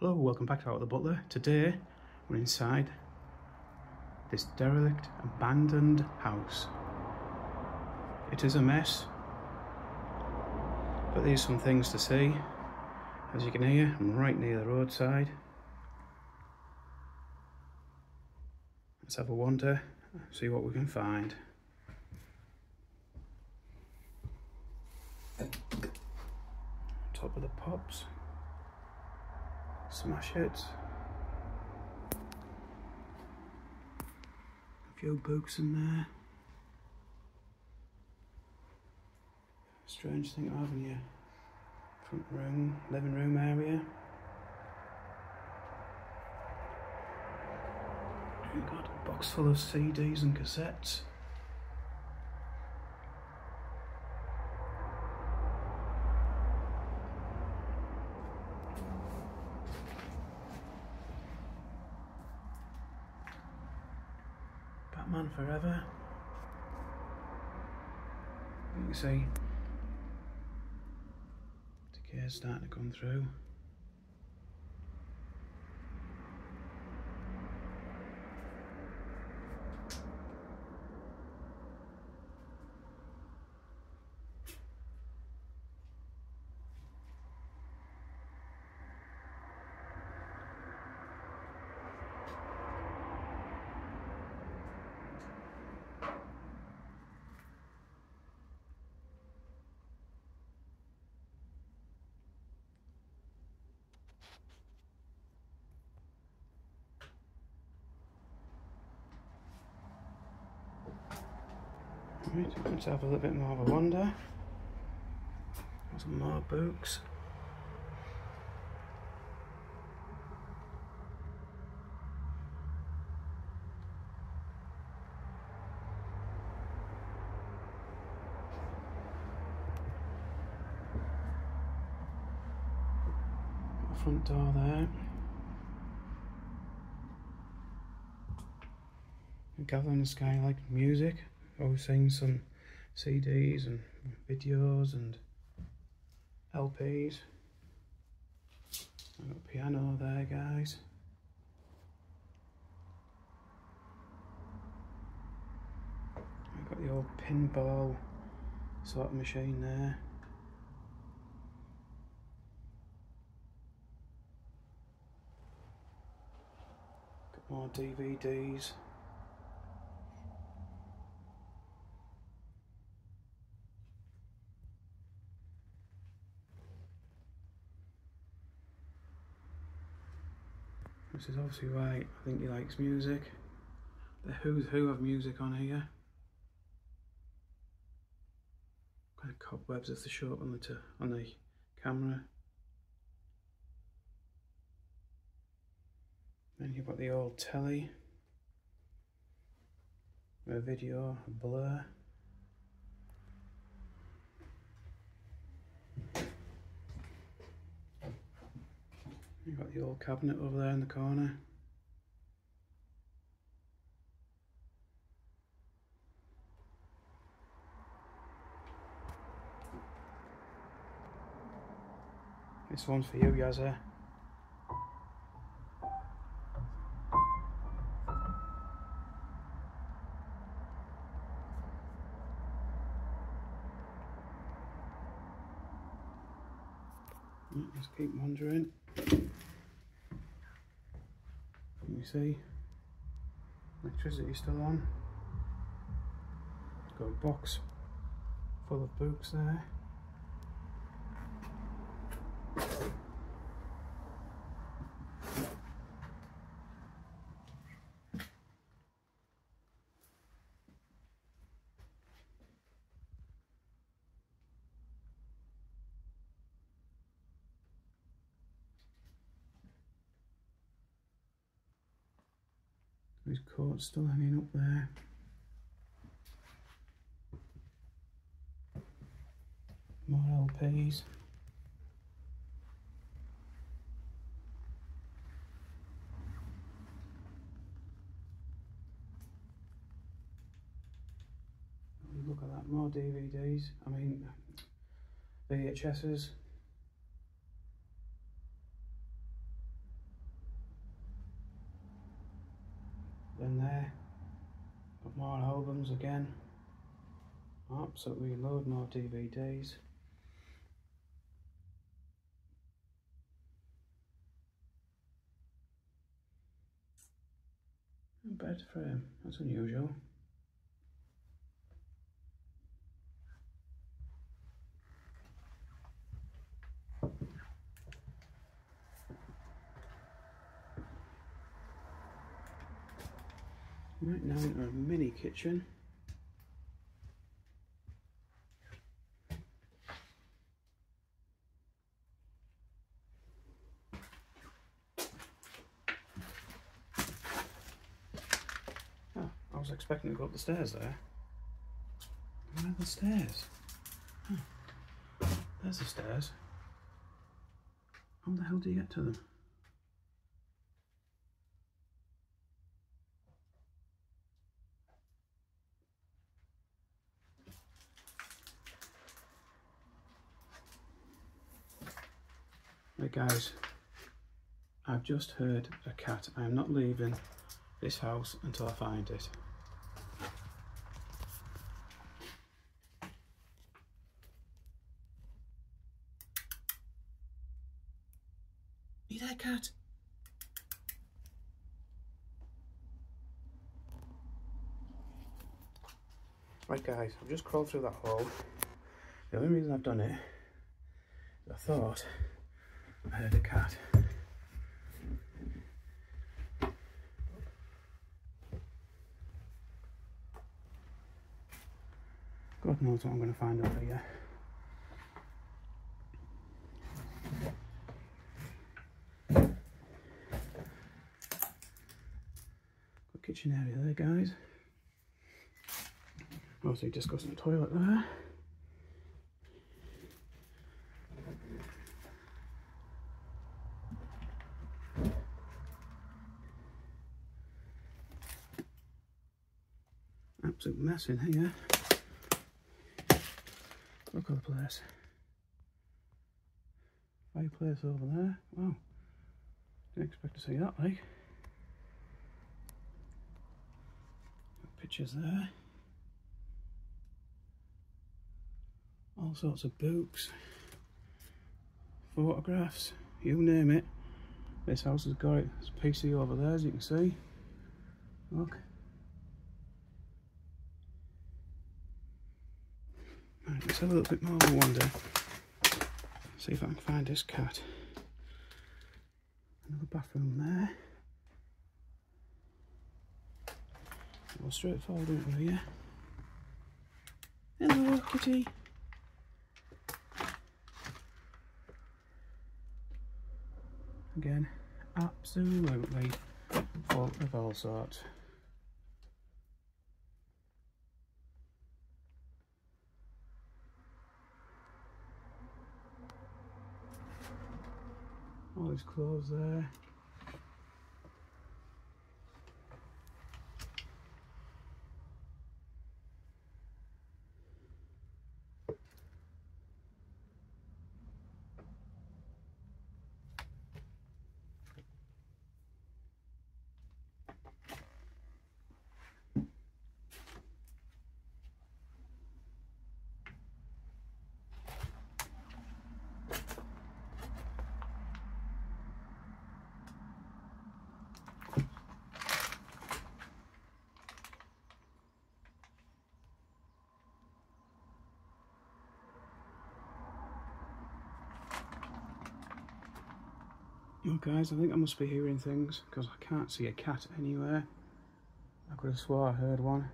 Hello, welcome back to Out With The Butler. Today we're inside this derelict, abandoned house. It is a mess, but there's some things to see. As you can hear, I'm right near the roadside. Let's have a wander, see what we can find. Top of the pops smash it. A few books in there. Strange thing to have in your front room, living room area. We've got a box full of CDs and cassettes. Batman Forever. You can see decay starting to come through. Right, let's have a little bit more of a wander. Some more books. Front door there. Gathering the sky like music. Oh, I was seeing some CDs and videos and LPs. I've got piano there, guys. I've got the old pinball sort of machine there. Got more DVDs. This is obviously why I think he likes music. The Who's Who of music on here. Kind of cobwebs as they show up on the on the camera. Then you've got the old telly. A video, a blur. You've got the old cabinet over there in the corner. This one's for you, Yazza. Eh? Mm, just keep wandering see? Electricity still on. Got a box full of books there His coat's still hanging up there. More LPs. Look at that, more DVDs. I mean, VHSs. More albums again. Absolutely load more DVDs. bed frame, that's unusual. Right now into a mini kitchen. Oh, I was expecting to go up the stairs there. Where are the stairs? Huh. There's the stairs. How the hell do you get to them? Guys, I've just heard a cat. I am not leaving this house until I find it. You there, cat? Right guys, I've just crawled through that hole. The only reason I've done it, I thought heard a cat. God knows what I'm going to find over here. Good kitchen area there, guys. Obviously, got some toilet there. Mess in here. Look at the place. Fireplace over there. Wow. Didn't expect to see that like. Pictures there. All sorts of books. Photographs. You name it. This house has got it. There's a PC over there as you can see. Look. Right, let's have a little bit more of a wander. See if I can find this cat. Another bathroom there. Go straight forward into here. Hello, kitty. Again, absolutely full of all sorts. All his clothes there Oh guys, I think I must be hearing things because I can't see a cat anywhere. I could have swore I heard one.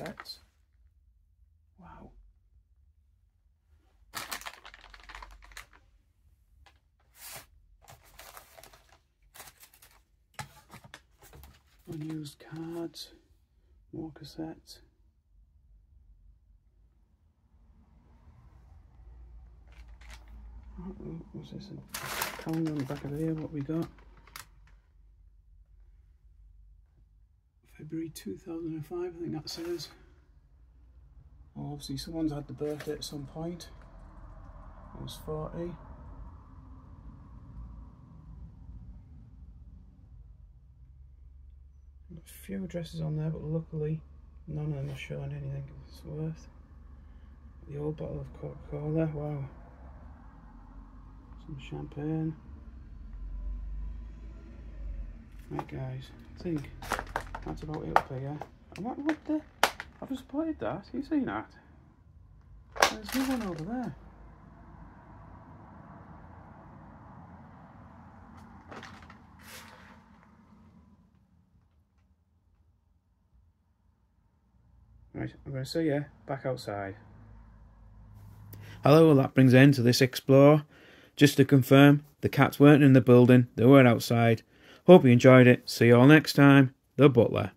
Sets. Wow. Unused cards, more cassettes. Oh, What's this? A calendar on the back of here. What we got? February 2005, I think that says. Well, obviously, someone's had the birthday at some point. I was 40. A few addresses on there, but luckily none of them are showing anything it's worth. The old bottle of Coca-Cola, wow. Some champagne. Right guys, I think that's about it up here. What, what the? I've just spotted that, Have you seen that? There's no one over there. Right, I'm going to see you back outside. Hello, well that brings end to this explore. Just to confirm, the cats weren't in the building, they were outside. Hope you enjoyed it. See you all next time. The Butler.